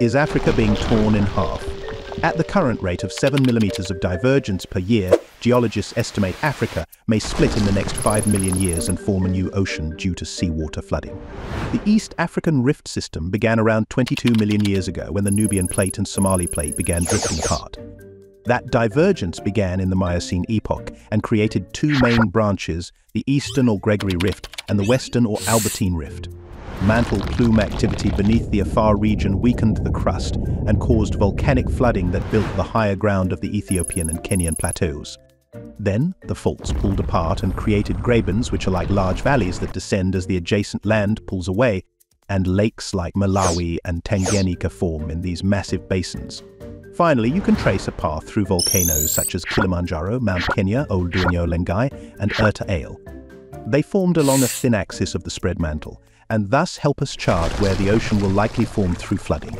Is Africa being torn in half? At the current rate of 7 millimeters of divergence per year, geologists estimate Africa may split in the next 5 million years and form a new ocean due to seawater flooding. The East African Rift System began around 22 million years ago when the Nubian Plate and Somali Plate began drifting apart. That divergence began in the Miocene epoch and created two main branches, the Eastern or Gregory Rift and the Western or Albertine Rift. Mantle plume activity beneath the Afar region weakened the crust and caused volcanic flooding that built the higher ground of the Ethiopian and Kenyan plateaus. Then, the faults pulled apart and created grabens which are like large valleys that descend as the adjacent land pulls away, and lakes like Malawi and Tanganyika form in these massive basins. Finally, you can trace a path through volcanoes such as Kilimanjaro, Mount Kenya, Ol Doinyo Lengai, and Erta Ale. They formed along a thin axis of the spread mantle, and thus help us chart where the ocean will likely form through flooding.